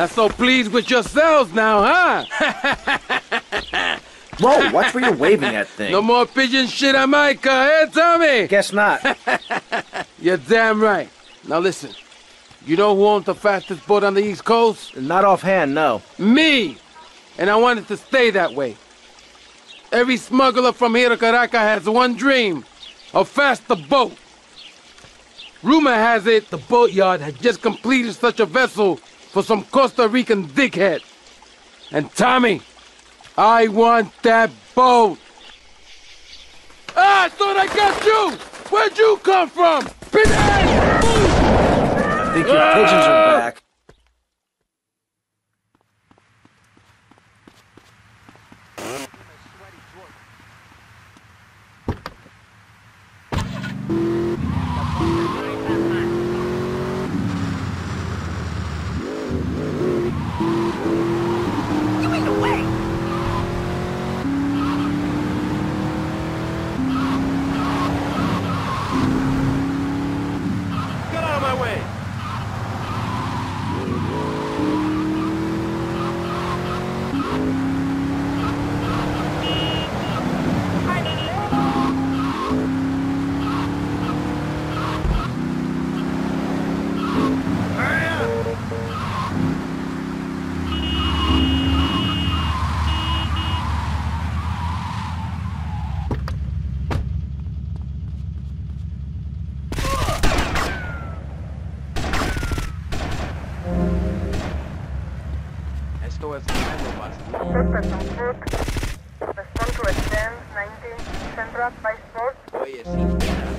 Not so pleased with yourselves now, huh? Whoa, watch where you're waving that thing. no more pigeon shit on my car, eh, Tommy? Guess not. You're damn right. Now listen, you know who owns the fastest boat on the East Coast? not offhand, no. Me! And I want it to stay that way. Every smuggler from here to Caracas has one dream, a faster boat. Rumor has it the boatyard has just completed such a vessel for some Costa Rican dickhead. And Tommy, I want that boat. Ah, I thought I got you! Where'd you come from? Pinhead! I think your pigeons are back. Suspect on foot. Respond to extend 19 Central by Sport. Oye, pena.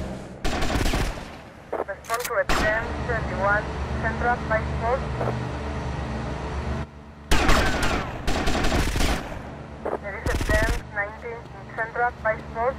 Respond to extend 21 Central by Sport. There is extend 19 Central Viceport.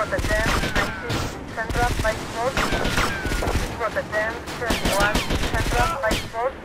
Extend 19 Central. Respond to extend 71 Central Viceport.